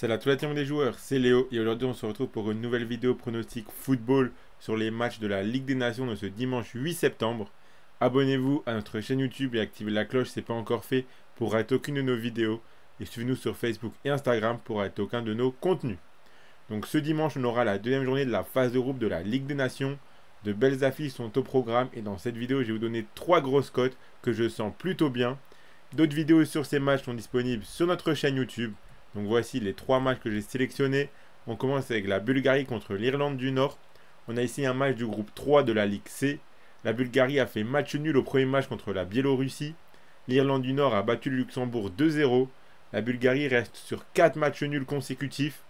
Salut à tous la des joueurs, c'est Léo et aujourd'hui on se retrouve pour une nouvelle vidéo pronostic football sur les matchs de la Ligue des Nations de ce dimanche 8 septembre. Abonnez-vous à notre chaîne YouTube et activez la cloche si ce n'est pas encore fait pour rater aucune de nos vidéos et suivez-nous sur Facebook et Instagram pour rater aucun de nos contenus. Donc ce dimanche on aura la deuxième journée de la phase de groupe de la Ligue des Nations. De belles affiches sont au programme et dans cette vidéo je vais vous donner trois grosses cotes que je sens plutôt bien. D'autres vidéos sur ces matchs sont disponibles sur notre chaîne YouTube. Donc voici les trois matchs que j'ai sélectionnés. On commence avec la Bulgarie contre l'Irlande du Nord. On a ici un match du groupe 3 de la Ligue C. La Bulgarie a fait match nul au premier match contre la Biélorussie. L'Irlande du Nord a battu le Luxembourg 2-0. La Bulgarie reste sur 4 matchs nuls consécutifs.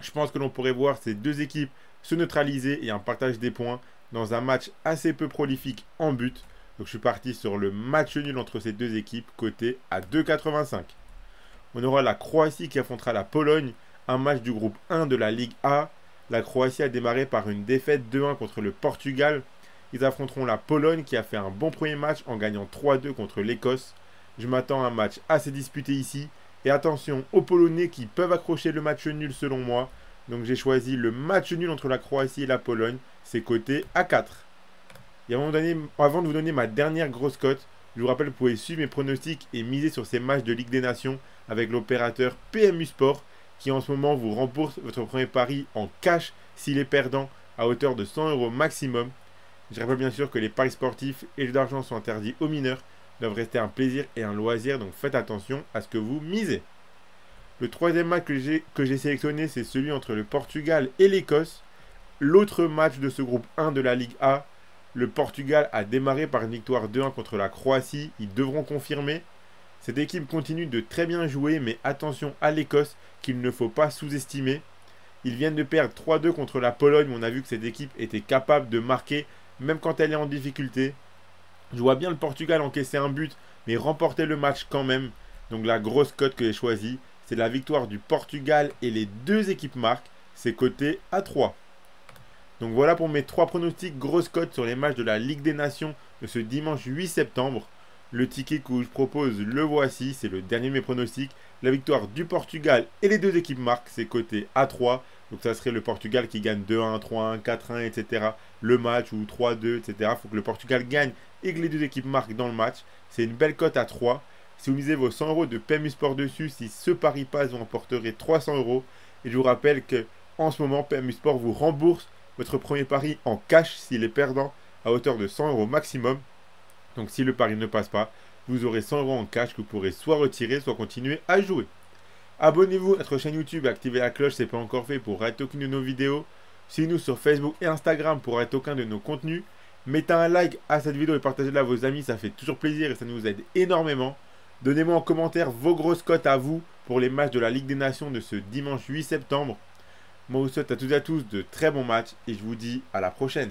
Je pense que l'on pourrait voir ces deux équipes se neutraliser et un partage des points dans un match assez peu prolifique en but. Donc je suis parti sur le match nul entre ces deux équipes, côté à 2,85. On aura la Croatie qui affrontera la Pologne, un match du groupe 1 de la Ligue A. La Croatie a démarré par une défaite 2-1 contre le Portugal. Ils affronteront la Pologne qui a fait un bon premier match en gagnant 3-2 contre l'Écosse. Je m'attends à un match assez disputé ici. Et attention aux Polonais qui peuvent accrocher le match nul selon moi. Donc j'ai choisi le match nul entre la Croatie et la Pologne. C'est coté à 4. Et avant de vous donner ma dernière grosse cote, je vous rappelle que vous pouvez suivre mes pronostics et miser sur ces matchs de Ligue des Nations avec l'opérateur PMU Sport qui en ce moment vous rembourse votre premier pari en cash s'il est perdant à hauteur de 100 euros maximum. Je rappelle bien sûr que les paris sportifs et les d'argent sont interdits aux mineurs, doivent rester un plaisir et un loisir, donc faites attention à ce que vous misez. Le troisième match que j'ai sélectionné, c'est celui entre le Portugal et l'Écosse. L'autre match de ce groupe 1 de la Ligue A, le Portugal a démarré par une victoire 2-1 contre la Croatie. Ils devront confirmer. Cette équipe continue de très bien jouer, mais attention à l'Écosse qu'il ne faut pas sous-estimer. Ils viennent de perdre 3-2 contre la Pologne, on a vu que cette équipe était capable de marquer, même quand elle est en difficulté. Je vois bien le Portugal encaisser un but, mais remporter le match quand même. Donc la grosse cote que j'ai choisie, c'est la victoire du Portugal et les deux équipes marquent. C'est coté à 3. Donc voilà pour mes trois pronostics grosses cotes sur les matchs de la Ligue des Nations de ce dimanche 8 septembre. Le ticket que je propose, le voici, c'est le dernier de mes pronostics. La victoire du Portugal et les deux équipes marquent, c'est coté à 3. Donc ça serait le Portugal qui gagne 2-1, 3-1, 4-1, etc. Le match ou 3-2, etc. Il faut que le Portugal gagne et que les deux équipes marquent dans le match. C'est une belle cote à 3. Si vous misez vos 100 euros de PMU Sport dessus, si ce pari passe, vous emporterez 300 euros. Et je vous rappelle que en ce moment, PMU Sport vous rembourse votre premier pari en cash s'il est perdant à hauteur de 100 euros maximum. Donc si le pari ne passe pas, vous aurez 100 euros en cash que vous pourrez soit retirer, soit continuer à jouer. Abonnez-vous à notre chaîne YouTube et activez la cloche si ce n'est pas encore fait pour rater aucune de nos vidéos. Suivez-nous sur Facebook et Instagram pour rater aucun de nos contenus. Mettez un like à cette vidéo et partagez-la à vos amis, ça fait toujours plaisir et ça nous aide énormément. Donnez-moi en commentaire vos grosses cotes à vous pour les matchs de la Ligue des Nations de ce dimanche 8 septembre. Moi, je vous souhaite à toutes et à tous de très bons matchs et je vous dis à la prochaine.